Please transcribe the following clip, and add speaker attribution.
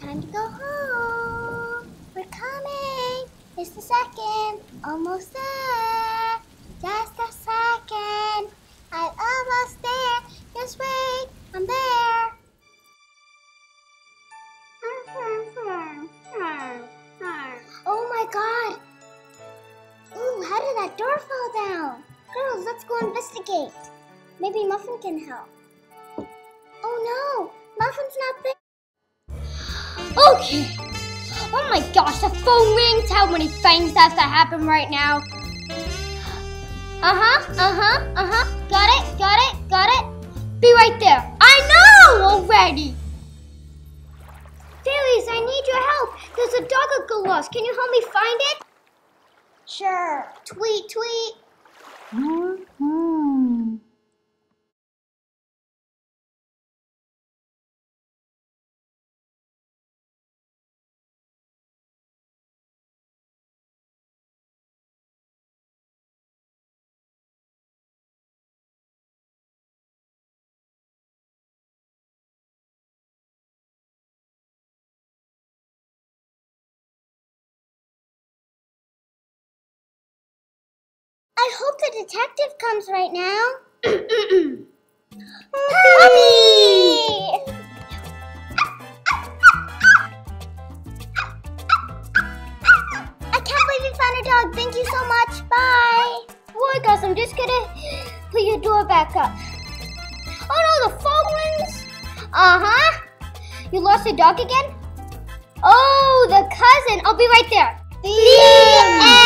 Speaker 1: Time to go home. We're coming. It's the second. Almost there. Just a second. I'm almost there. Just wait. I'm there. Oh my god. Ooh, how did that door fall down? Girls, let's go investigate. Maybe Muffin can help. Oh no, Muffin's not there. Okay. Oh my gosh, the phone rings. How many things have to happen right now? Uh-huh, uh-huh, uh-huh. Got it, got it, got it. Be right there. I know already. Fairies, I need your help. There's a dog that got lost. Can you help me find it? Sure. Tweet, tweet. I hope the detective comes right now. Puppy! I can't believe you found a dog. Thank you so much. Bye. Boy, guys, I'm just gonna put your door back up. Oh no, the phone rings. Uh huh. You lost your dog again? Oh, the cousin. I'll be right there. The, end.